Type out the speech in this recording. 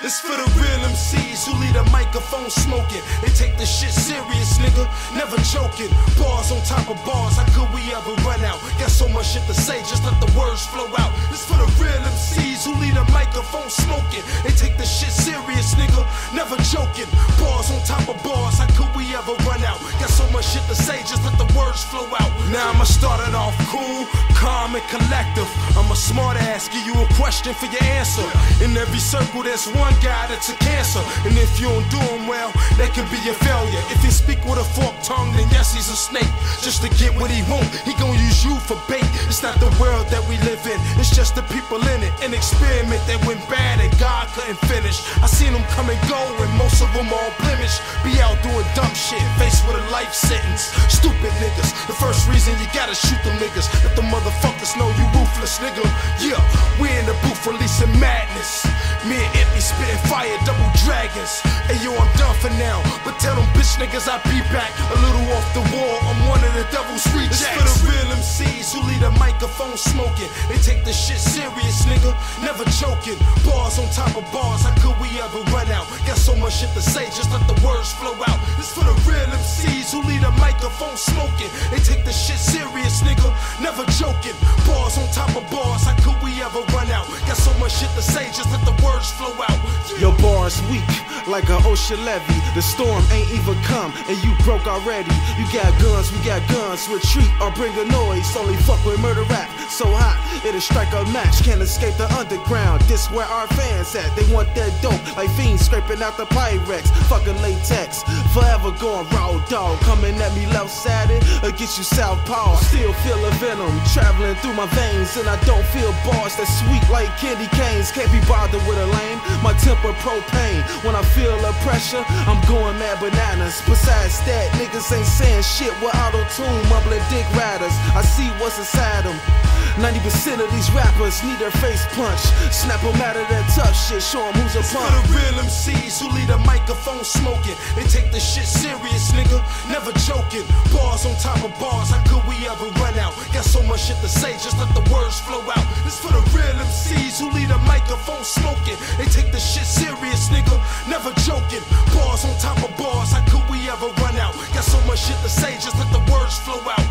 This for the real MCs who leave a microphone smoking. They take the shit serious, nigga. Never joking. Bars on top of bars. How could we ever run out? Got so much shit to say, just let the words flow out. This for the real MCs who leave a microphone smoking. They take the shit serious, nigga. Never joking. Bars on top of bars. How could we ever run out? Got so much shit to say, just let the words flow out. Now I'ma start it off collective. I'm a smart ass, give you a question for your answer. In every circle, there's one guy that's a cancer. And if you don't do him well, that can be a failure. If you speak with a forked tongue, then yes, he's a snake. Just to get what he want, he gon' use you for bait. It's not the world that we live in, it's just the people in it. An experiment that went bad and God couldn't finish. I seen them come and go, and most of them all blemish. Be dumb shit, faced with a life sentence. Stupid niggas, the first reason you gotta shoot them niggas. Let the motherfuckers know you ruthless, nigga. Yeah, we in the booth releasing madness. Me and Ippy spitting fire, double dragons. Hey yo, I'm done for now. But tell them bitch niggas I be back. The smoking. They take the shit serious, nigga. Never joking. Bars on top of bars, how could we ever run out? Got so much shit to say, just let the words flow out. This for the real MCs who leave a microphone smoking. They take the shit serious, nigga. Never joking. Bars on top of bars, how could we ever run out? Got so much shit to say, just let the words flow out. Your bar's weak, like an ocean levee. The storm ain't even come, and you broke already. You got guns, we got guns. Retreat or bring a noise. Only fuck with murder rap. So hot, it'll strike a match. Can't escape the underground. This where our fans at. They want that dope, like fiends scraping out the Pyrex. Fucking latex, forever going raw dog. Coming at me left sided, against you southpaw. Still feel the venom traveling through my veins, and I don't feel bars that sweet like candy canes. Can't be bothered with a lame. My temper propane. When I feel the pressure, I'm going mad bananas. Besides that, niggas ain't saying shit with auto tune, mumbling dick riders. I see what's inside them. 90% of these rappers need their face punched. Snap them out of that tough shit, show them who's a For punk. the real MCs who leave a microphone smoking. They take the shit serious, nigga. Never joking. Bars on top of bars, how could we ever run out? Got so much shit to say, just let the words flow out. This for the real MCs who leave a microphone smoking. They take the shit serious, nigga. Never joking. Bars on top of bars, how could we ever run out? Got so much shit to say, just let the words flow out.